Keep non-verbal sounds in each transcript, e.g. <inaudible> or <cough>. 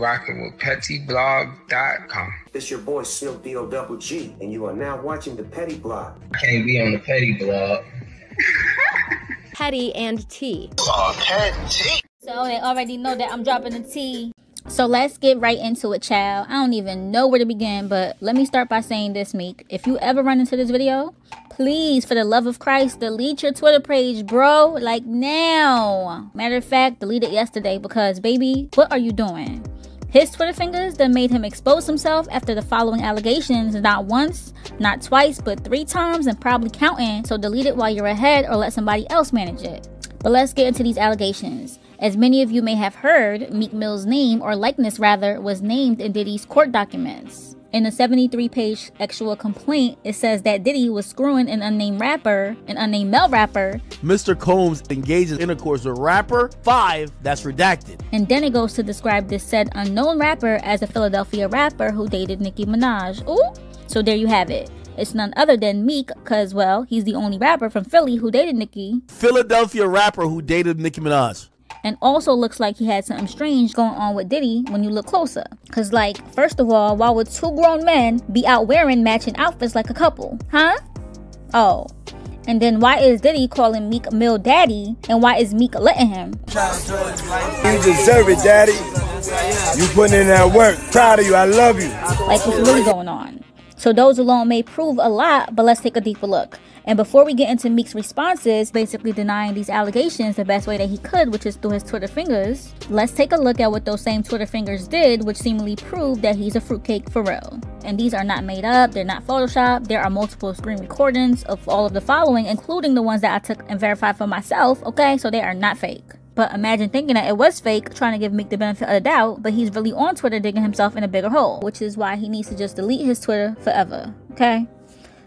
rocking with petteablog.com. It's your boy Silk D O Double G, and you are now watching the PetTea Blog. I can't be on the Petty Blog. <laughs> Petty and T. Oh, Petty. So they already know that I'm dropping the T. So let's get right into it, child. I don't even know where to begin, but let me start by saying this, Meek. If you ever run into this video, please, for the love of Christ, delete your Twitter page, bro. Like now. Matter of fact, delete it yesterday because, baby, what are you doing? His Twitter fingers that made him expose himself after the following allegations not once, not twice, but three times and probably counting. So delete it while you're ahead or let somebody else manage it. But let's get into these allegations. As many of you may have heard, Meek Mill's name, or likeness rather, was named in Diddy's court documents. In a 73 page actual complaint, it says that Diddy was screwing an unnamed rapper, an unnamed male rapper. Mr. Combs engages in intercourse with rapper 5 that's redacted. And then it goes to describe this said unknown rapper as a Philadelphia rapper who dated Nicki Minaj. Ooh! So there you have it. It's none other than Meek, because, well, he's the only rapper from Philly who dated Nicki. Philadelphia rapper who dated Nicki Minaj and also looks like he had something strange going on with Diddy when you look closer. Cause like, first of all, why would two grown men be out wearing matching outfits like a couple? Huh? Oh. And then why is Diddy calling Meek Mill daddy? And why is Meek letting him? You deserve it, daddy. You putting in that work. Proud of you. I love you. Like what's really going on? So those alone may prove a lot, but let's take a deeper look. And before we get into Meek's responses, basically denying these allegations the best way that he could, which is through his Twitter fingers, let's take a look at what those same Twitter fingers did, which seemingly proved that he's a fruitcake for real. And these are not made up, they're not photoshopped, there are multiple screen recordings of all of the following, including the ones that I took and verified for myself, okay? So they are not fake. But imagine thinking that it was fake, trying to give Meek the benefit of the doubt, but he's really on Twitter digging himself in a bigger hole, which is why he needs to just delete his Twitter forever, okay?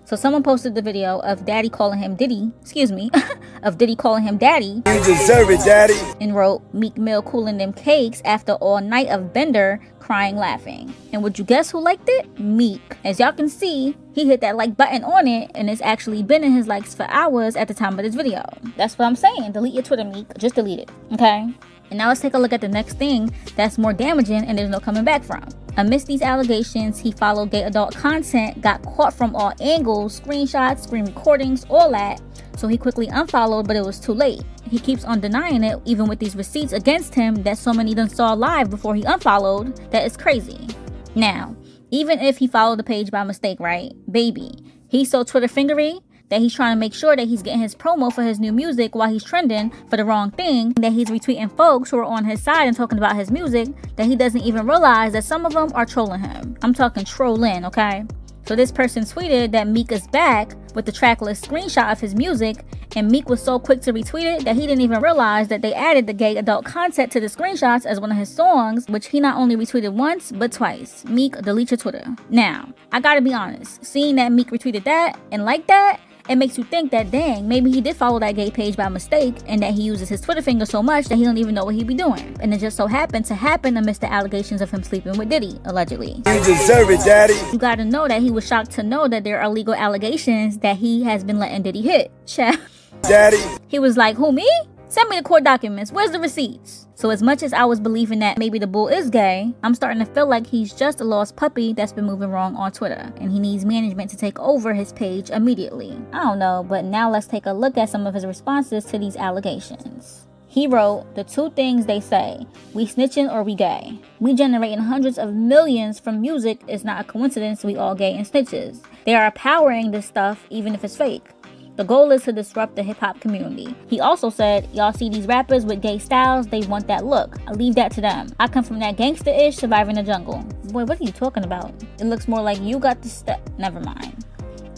So someone posted the video of Daddy calling him Diddy, excuse me, <laughs> of Diddy calling him Daddy. You deserve it, Daddy. And wrote Meek Mill cooling them cakes after all night of bender, crying, laughing. And would you guess who liked it? Meek. As y'all can see, he hit that like button on it and it's actually been in his likes for hours at the time of this video. That's what I'm saying. Delete your Twitter, Meek. Just delete it, okay? And now let's take a look at the next thing that's more damaging and there's no coming back from. Amidst these allegations, he followed gay adult content, got caught from all angles, screenshots, screen recordings, all that. So he quickly unfollowed, but it was too late. He keeps on denying it, even with these receipts against him that so many done saw live before he unfollowed. That is crazy. Now, even if he followed the page by mistake, right? Baby, he's so Twitter fingery that he's trying to make sure that he's getting his promo for his new music while he's trending for the wrong thing, that he's retweeting folks who are on his side and talking about his music, that he doesn't even realize that some of them are trolling him. I'm talking trolling, okay? So this person tweeted that Meek is back with the tracklist screenshot of his music, and Meek was so quick to retweet it that he didn't even realize that they added the gay adult content to the screenshots as one of his songs, which he not only retweeted once, but twice. Meek, delete your Twitter. Now, I gotta be honest, seeing that Meek retweeted that and like that, it makes you think that dang, maybe he did follow that gay page by mistake and that he uses his Twitter finger so much that he don't even know what he be doing. And it just so happened to happen amidst the allegations of him sleeping with Diddy, allegedly. You deserve it, daddy. You gotta know that he was shocked to know that there are legal allegations that he has been letting Diddy hit. <laughs> Chat. Daddy. He was like, who me? Send me the court documents. Where's the receipts? So as much as I was believing that maybe the bull is gay, I'm starting to feel like he's just a lost puppy that's been moving wrong on Twitter. And he needs management to take over his page immediately. I don't know, but now let's take a look at some of his responses to these allegations. He wrote, The two things they say we snitching or we gay. We generating hundreds of millions from music is not a coincidence we all gay and snitches. They are powering this stuff even if it's fake. The goal is to disrupt the hip hop community. He also said, Y'all see these rappers with gay styles, they want that look. I leave that to them. I come from that gangster ish surviving the jungle. Boy, what are you talking about? It looks more like you got the step. Never mind.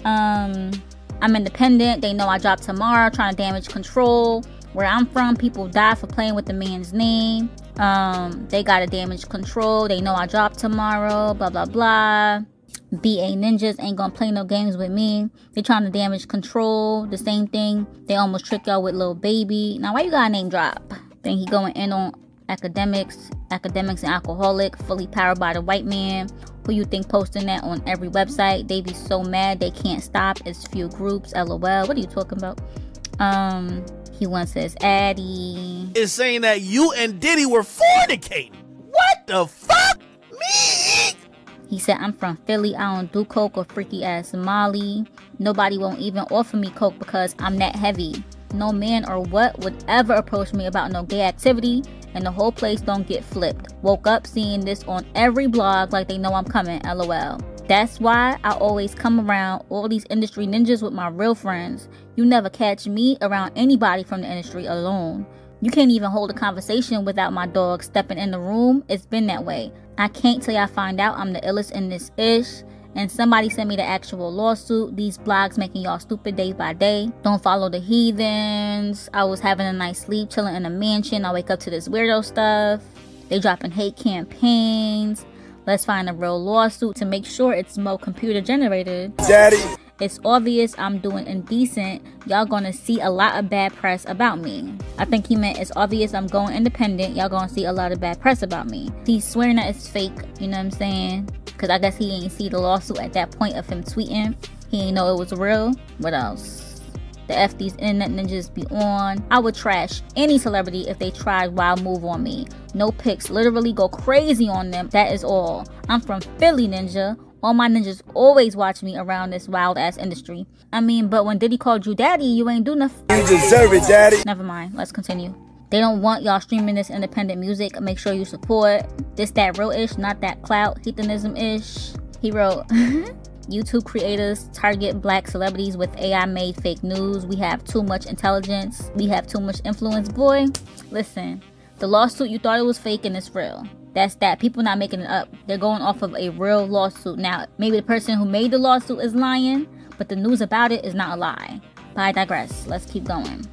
Um, I'm independent. They know I drop tomorrow, trying to damage control. Where I'm from, people die for playing with the man's name. Um, they got to damage control. They know I drop tomorrow, blah, blah, blah. BA ninjas ain't gonna play no games with me. They trying to damage control. The same thing. They almost trick y'all with Lil Baby. Now why you got a name drop? Then he going in on Akademiks, Akademiks and alcoholic, fully powered by the white man. Who you think posting that on every website? They be so mad they can't stop. It's few groups. LOL. What are you talking about? Um, he wants his Addy. Is saying that you and Diddy were fornicating. What the fuck? He said, I'm from Philly. I don't do coke or freaky ass Molly. Nobody won't even offer me coke because I'm that heavy. No man or what would ever approach me about no gay activity, and the whole place don't get flipped. Woke up seeing this on every blog like they know I'm coming, lol. That's why I always come around all these industry ninjas with my real friends. You never catch me around anybody from the industry alone. You can't even hold a conversation without my dog stepping in the room. It's been that way. I can't till y'all find out I'm the illest in this ish. And somebody sent me the actual lawsuit. These blogs making y'all stupid day by day. Don't follow the heathens. I was having a nice sleep, chilling in a mansion. I wake up to this weirdo stuff. They dropping hate campaigns. Let's find a real lawsuit to make sure it's more computer generated. Daddy. It's obvious I'm doing indecent. Y'all gonna see a lot of bad press about me. I think he meant it's obvious I'm going independent. Y'all gonna see a lot of bad press about me. He's swearing that it's fake, you know what I'm saying? Cause I guess he ain't see the lawsuit at that point of him tweeting. He ain't know it was real. What else? the F these internet ninjas be on. I would trash any celebrity if they tried wild move on me. No pics, literally go crazy on them. That is all. I'm from Philly Ninja. All my ninjas always watch me around this wild ass industry. I mean, but when Diddy called you daddy, you ain't do nothing. You deserve it, daddy. Never mind. Let's continue. They don't want y'all streaming this independent music. Make sure you support. This that real ish, not that clout heathenism ish. He wrote. <laughs> YouTube creators target black celebrities with AI made fake news. We have too much intelligence. We have too much influence. Boy, listen, the lawsuit you thought it was fake and it's real. That's that. People not making it up. They're going off of a real lawsuit. Now, maybe the person who made the lawsuit is lying, but the news about it is not a lie. But I digress. Let's keep going.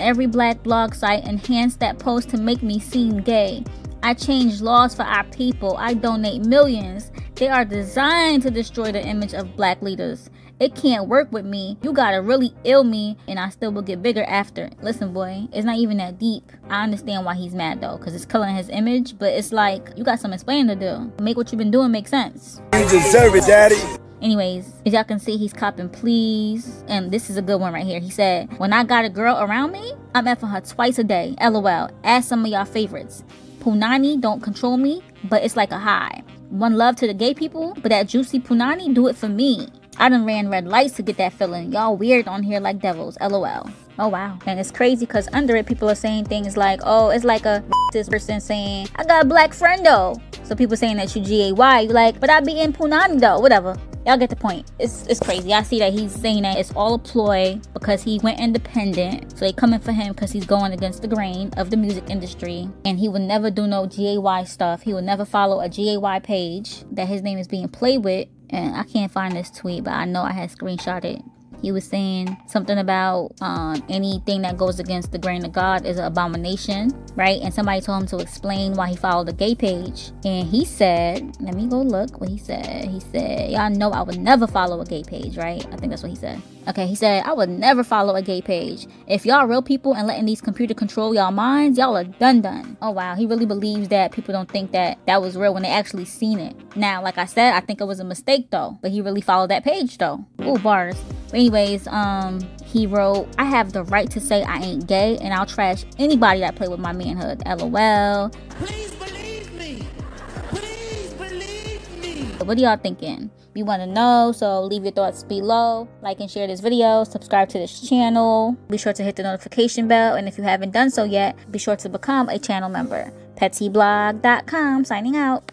Every black blog site enhanced that post to make me seem gay. I change laws for our people. I donate millions. They are designed to destroy the image of black leaders. It can't work with me. You gotta really ill me, and I still will get bigger after. Listen, boy, it's not even that deep. I understand why he's mad though, because it's killing his image, but it's like, you got some explaining to do. Make what you've been doing make sense. You deserve it, daddy. Anyways, as y'all can see, he's copping please. And this is a good one right here. He said, When I got a girl around me, I'm effing her twice a day. LOL. Ask some of y'all favorites. Punani don't control me, but it's like a high. One love to the gay people, but that juicy punani do it for me. I done ran red lights to get that feeling. Y'all weird on here like devils. LOL. Oh wow. And it's crazy because under it people are saying things like, oh, it's like a <laughs> this person saying, I got a black friend though. So people saying that you G-A-Y, you like, but I be in Punani though, whatever. Y'all get the point. It's it's crazy. I see that he's saying that it's all a ploy because he went independent. So they coming for him because he's going against the grain of the music industry. And he would never do no GAY stuff. He would never follow a GAY page that his name is being played with. And I can't find this tweet, but I know I had screenshotted he was saying something about um, anything that goes against the grain of God is an abomination, right? And somebody told him to explain why he followed the gay page. And he said, let me go look what he said. He said, Y'all know I would never follow a gay page, right? I think that's what he said. Okay, he said, I would never follow a gay page. If y'all real people and letting these computer control y'all minds, y'all are done done. Oh wow, he really believes that people don't think that that was real when they actually seen it. Now, like I said, I think it was a mistake though, but he really followed that page though. Ooh, bars. Anyways, um, he wrote, I have the right to say I ain't gay and I'll trash anybody that play with my manhood. LOL. Please believe me. Please believe me. What are y'all thinking? We want to know, so leave your thoughts below. Like and share this video. Subscribe to this channel. Be sure to hit the notification bell. And if you haven't done so yet, be sure to become a channel member. PetTeaBlog.com signing out.